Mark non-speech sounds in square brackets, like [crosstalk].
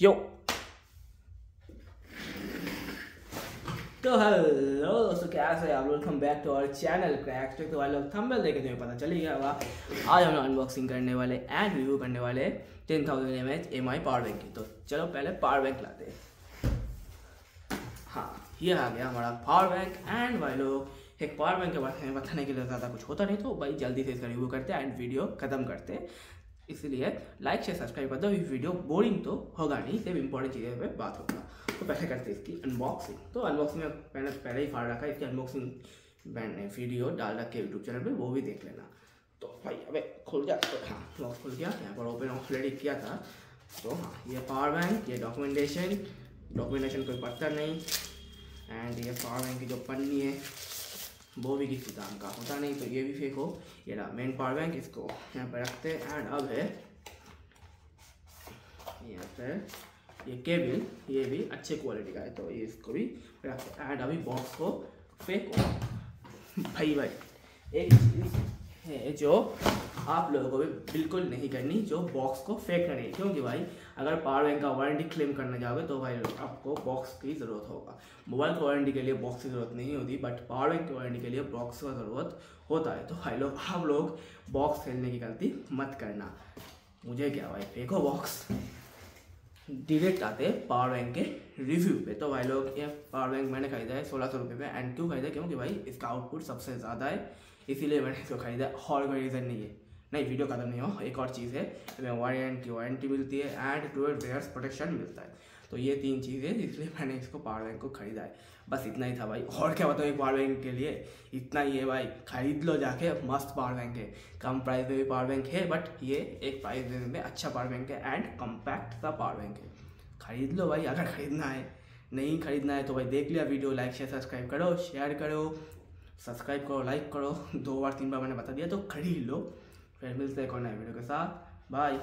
यो तो हेलो दोस्तों कैसे आप लोग? Welcome back to our channel cracks तो वाले लोग थंबनेल देखे तुम्हें पता चल गया होगा। आज हम अनबॉक्सिंग करने वाले एंड रिव्यू करने वाले ten thousand M H M I power bank की। तो चलो पहले पावर बैंक लाते हैं। हाँ ये आ गया हमारा पावर बैंक एंड भाई लोग, एक पावर बैंक के बारे में बताने के लिए ज़्यादा कुछ होता नहीं तो भाई जल्दी से इसका रिव्यू करते हैं एंड वीडियो खत्म करते हैं। इसलिए लाइक शेयर सब्सक्राइब कर दो। वीडियो बोरिंग तो होगा नहीं, सिर्फ़ इंपॉर्टेंट चीज़ें पे बात होगा। तो पहले करते हैं इसकी अनबॉक्सिंग तो अनबॉक्सिंग में मैंने पहले ही फाड़ रखा है, इसकी अनबॉक्सिंग मैंने वीडियो डाल रखे यूट्यूब चैनल पर वो भी देख लेना। तो भाई, अबे, खुल गया। तो हाँ लॉक खुल गया। यहाँ पर ओपन ऑलरेडी किया था। तो हाँ ये पावर बैंक ये डॉक्यूमेंटेशन डॉक्यूमेंटेशन कोई पत्थर नहीं। एंड ये पावर बैंक की जो पन्नी है वो भी किसी काम का। होता नहीं तो ये भी फेक हो। ये रहा मेन पावर बैंक इसको यहाँ पर रखते हैं। एंड अब है यहाँ पर ये केबल ये भी अच्छे क्वालिटी का है तो ये इसको भी रखते हैं। एंड अभी बॉक्स को फेंको [laughs] भाई भाई, एक चीज़ है जो आप लोगों को भी बिल्कुल नहीं करनी जो बॉक्स को फेंकना नहीं क्योंकि भाई, अगर पावर बैंक का वारंटी क्लेम करने जाओगे तो भाई आपको बॉक्स की ज़रूरत होगा। मोबाइल की वारंटी के लिए बॉक्स की ज़रूरत नहीं होती बट पावर बैंक की वारंटी के लिए बॉक्स का ज़रूरत होता है। तो भाई लोग, आप लोग बॉक्स खेलने की गलती मत करना। मुझे क्या भाई फेंको बॉक्स डायरेक्ट आते हैं पावर बैंक के रिव्यू पे। तो भाई लोग, ये पावर बैंक मैंने खरीदा है सोलह सौ रुपये में एंड क्यों खरीदा क्योंकि भाई इसका आउटपुट सबसे ज़्यादा है, इसीलिए मैंने इसको खरीदा और कोई रीज़न नहीं है। नहीं वीडियो खत्म नहीं हो, एक और चीज़ है, इसमें वारंटी वारंटी मिलती है एंड ट्वेल्व ईयर्स प्रोटेक्शन मिलता है। तो ये तीन चीज़ें इसलिए मैंने इसको पावर बैंक को खरीदा है। बस इतना ही था भाई। और क्या बताऊँ एक पावर बैंक के लिए? इतना ही है भाई। खरीद लो जाके, मस्त पावर बैंक है। कम प्राइस में भी पावर बैंक है बट ये एक प्राइस में अच्छा पावर बैंक है एंड कम्पैक्ट का पावर बैंक है। खरीद लो भाई, अगर खरीदना है। नहीं खरीदना है तो भाई देख लिया वीडियो लाइक शेयर सब्सक्राइब करो शेयर करो सब्सक्राइब करो लाइक करो। दो बार, तीन बार मैंने बता दिया तो खरीद लो। फिर मिलते हैं कौन नए वीडियो के साथ बाय